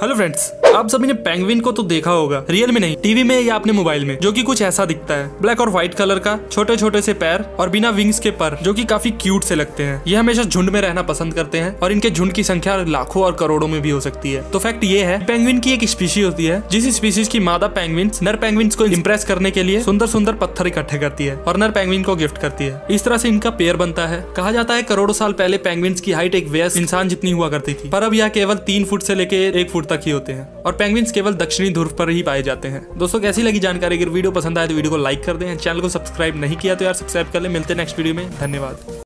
Hello friends आप सभी ने पेंगुइन को तो देखा होगा रियल में नहीं टीवी में या अपने मोबाइल में, जो कि कुछ ऐसा दिखता है। ब्लैक और व्हाइट कलर का छोटे छोटे से पैर और बिना विंग्स के पर, जो कि काफ़ी क्यूट से लगते हैं। ये हमेशा झुंड में रहना पसंद करते हैं और इनके झुंड की संख्या लाखों और करोड़ों में भी हो सकती है। तो फैक्ट ये है पेंगुइन की एक स्पीशी होती है, जिस स्पीशीज की मादा पेंगुइन नर पेंगुइन को इम्प्रेस करने के लिए सुंदर सुंदर पत्थर इकट्ठे करती है और नर पेंगुइन को गिफ्ट करती है। इस तरह से इनका पेयर बनता है। कहा जाता है, करोड़ों साल पहले पेंगुइन की हाइट एक व्यस्त इंसान जितनी हुआ करती थी। पर अब यह केवल तीन फुट से लेकर एक फुट तक ही होते हैं। और पेंगुइन्स केवल दक्षिणी ध्रुव पर ही पाए जाते हैं। दोस्तों, कैसी लगी जानकारी? अगर वीडियो पसंद आए तो वीडियो को लाइक कर दें। चैनल को सब्सक्राइब नहीं किया तो यार सब्सक्राइब कर ले। मिलते हैं नेक्स्ट वीडियो में। धन्यवाद।